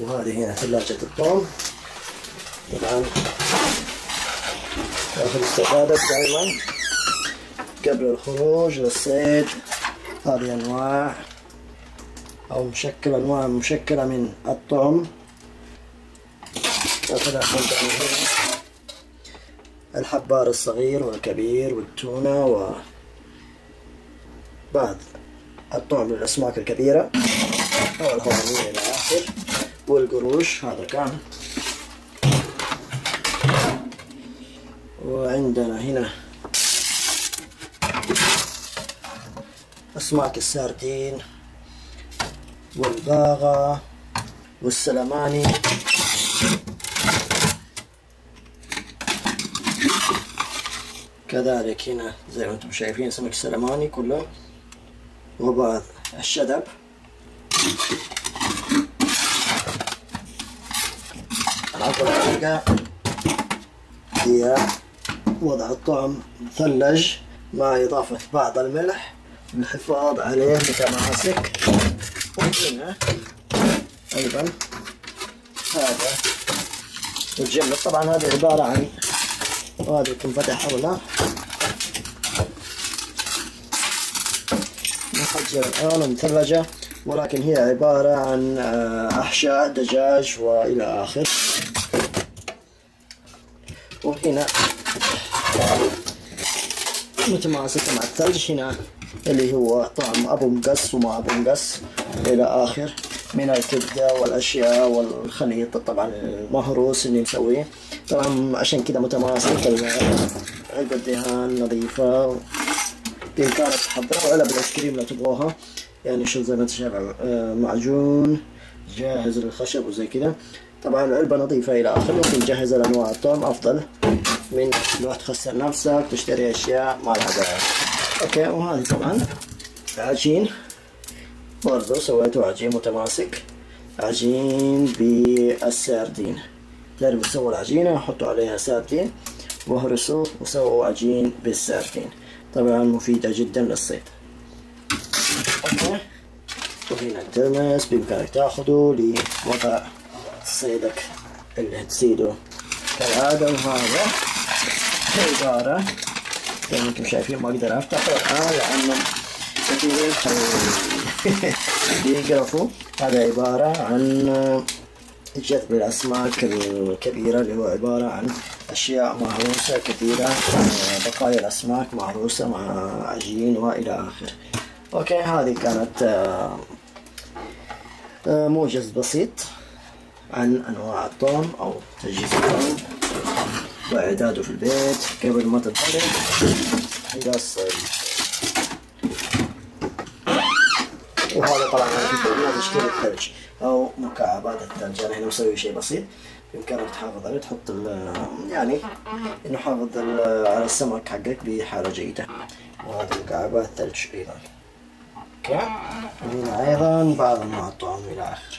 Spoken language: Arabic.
وهذه هنا ثلاجة الطعم. طبعا آخر استفادة دائما قبل الخروج للصيد. هذه أنواع أو مشكل أنواع مشكلة من الطعم. الحبار الصغير والكبير والتونة و بعض الطعم للأسماك الكبيرة. أو الهرمية إلى آخر. والقروش هذا كان. وعندنا هنا أسماك السردين والباغا والسلماني كذلك هنا زي ما أنتم شايفين سمك سلماني كله وبعض الشدب. أفضل طريقة هي وضع الطعم مثلج مع إضافة بعض الملح. للحفاظ عليه متماسك وهنا أيضا هذا الجمل طبعا هذه عبارة عن وهذه تنفتح أو لا محجرة الآن ومثلجة ولكن هي عبارة عن أحشاء دجاج وإلى آخر وهنا متماسكة مع الثلج هنا اللي هو طعم أبو مقص وما أبو مقص إلى آخر. من الكبدة والأشياء والخليط طبعا المهروس اللي مسويه طبعا عشان كذا متماسك علبة دهان نظيفة. بإمكانك تحضرها وعلب الآيس كريم لو تبغوها يعني شوف زي ما انت شايف معجون جاهز للخشب وزي كذا طبعا العلبة نظيفة إلى آخره ممكن تجهز الأنواع الطعم أفضل من لو تخسر نفسك تشتري أشياء ما لها داعي okay وهذه طبعا. عجين. برضو سويته عجين متماسك. عجين بالسردين. تعرفوا تسووا العجينة وحطوا عليها سردين واهرسوا وسووا عجين بالسردين. طبعا مفيدة جدا للصيد. أوكي. وهنا الترمس بإمكانك تأخذه لوضع صيدك اللي تصيده كالعادة وهذا. عبارة زي ما أنتم شايفين ما أقدر افتحه الان لأنه كثيرين. بيقرفوا هذا عبارة عن جذب الأسماك الكبيرة اللي هو عبارة عن أشياء مهروسة كثيرة. بقايا الأسماك مهروسة مع عجين وإلى آخره أوكي هذه كانت موجز بسيط. عن أنواع الطعم أو تجهيز الطعم وإعداده في البيت قبل ما تنطلق. إلى الصيد. وهذا طبعا كنت أقول تشكيل الثلج أو مكعبات الثلج. أنا هنا مسوي شيء بسيط. بإمكانك تحافظ عليه تحط يعني إنه حافظ على السمك حقك بحالة جيدة. وهذه مكعبات ثلج أيضا. أوكي. وهنا أيضا بعض أنواع الطعام إلى آخره.